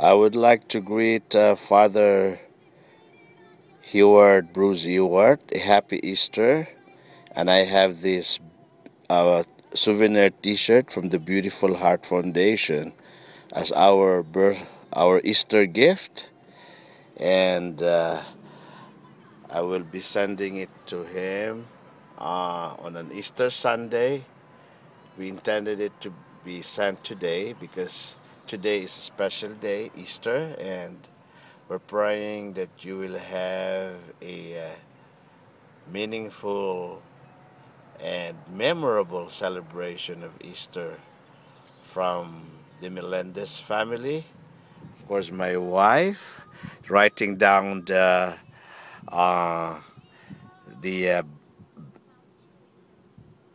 I would like to greet uh, Father Heyward Bruce Heward happy Easter, and I have this uh, souvenir T-shirt from the Beautiful Heart Foundation as our birth, our Easter gift, and uh, I will be sending it to him uh, on an Easter Sunday. We intended it to be sent today because today is a special day, Easter, and we're praying that you will have a uh, meaningful and memorable celebration of Easter from the Millendez family. Of course, my wife writing down the uh, the uh,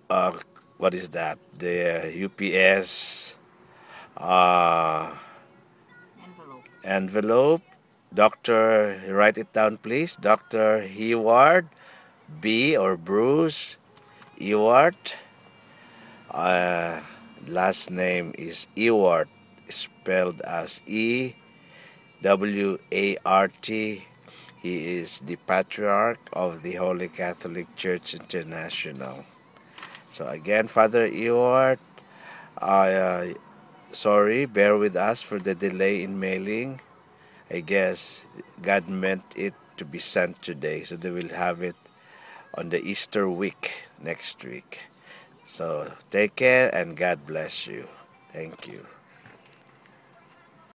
uh, what is that? The UPS uh, Envelope. envelope. Doctor, write it down, please. Doctor Heyward B or Bruce Ewart. Uh, last name is Ewart, spelled as E W A R T. He is the patriarch of the Holy Catholic Church International. So again, Father Ewart, uh, sorry, bear with us for the delay in mailing. I guess God meant it to be sent today, so they will have it on the Easter week next week. So take care and God bless you. Thank you.